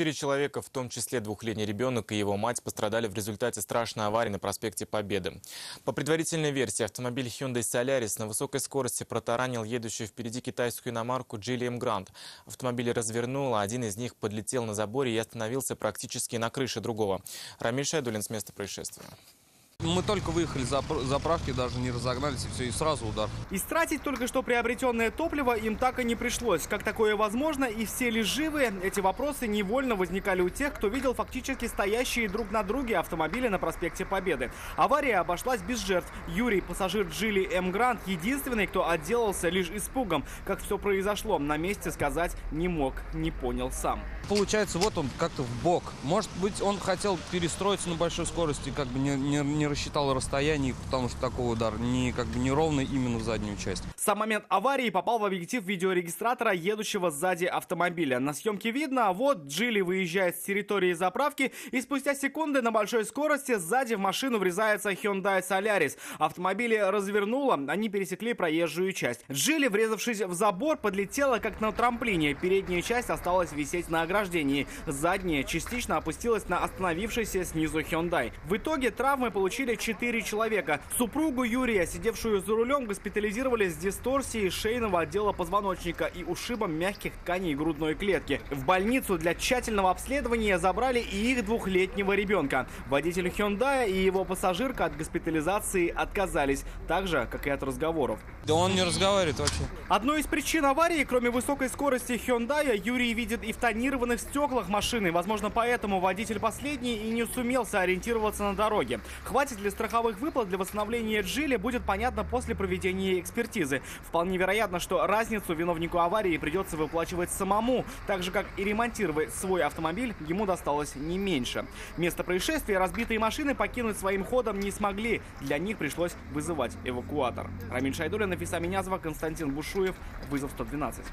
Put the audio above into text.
Четыре человека, в том числе двухлетний ребенок и его мать, пострадали в результате страшной аварии на проспекте Победы. По предварительной версии, автомобиль Hyundai Solaris на высокой скорости протаранил едущую впереди китайскую иномарку GLM Grand. Автомобиль развернуло, один из них подлетел на заборе и остановился практически на крыше другого. Рамиль Шайдулин с места происшествия. Мы только выехали за заправки, даже не разогнались, и все, и сразу удар. Истратить только что приобретенное топливо им так и не пришлось. Как такое возможно и все ли живы? Эти вопросы невольно возникали у тех, кто видел фактически стоящие друг на друге автомобили на проспекте Победы. Авария обошлась без жертв. Юрий, пассажир Джили М. Грант, единственный, кто отделался лишь испугом. Как все произошло, на месте сказать не мог, не понял сам. Получается, вот он как-то в бок. Может быть, он хотел перестроиться на большой скорости, как бы не, не, не рассчитал расстояние, потому что такой удар не как бы неровный именно в заднюю часть. Сам момент аварии попал в объектив видеорегистратора, едущего сзади автомобиля. На съемке видно, а вот Джили выезжает с территории заправки, и спустя секунды на большой скорости сзади в машину врезается Hyundai Solaris. Автомобили развернуло, они пересекли проезжую часть. Джили, врезавшись в забор, подлетела как на трамплине. Передняя часть осталась висеть на ограждении. Задняя частично опустилась на остановившийся снизу Hyundai. В итоге травмы получили получили 4 человека. Супругу Юрия, сидевшую за рулем, госпитализировали с дисторсией шейного отдела позвоночника и ушибом мягких тканей грудной клетки. В больницу для тщательного обследования забрали и их двухлетнего ребенка. Водитель Hyundai и его пассажирка от госпитализации отказались, так же, как и от разговоров. Да он не разговаривает вообще. Одной из причин аварии, кроме высокой скорости Hyundai, Юрий видит и в тонированных стеклах машины. Возможно, поэтому водитель последний и не сумел сориентироваться на дороге. Хватит Ли страховых выплат для восстановления Джили, будет понятно после проведения экспертизы. Вполне вероятно, что разницу виновнику аварии придется выплачивать самому, так же как и ремонтировать свой автомобиль ему досталось не меньше. Место происшествия разбитые машины покинуть своим ходом не смогли. Для них пришлось вызывать эвакуатор. Рамин Шайдулин, Нафиса Минязова, Константин Бушуев. Вызов 112.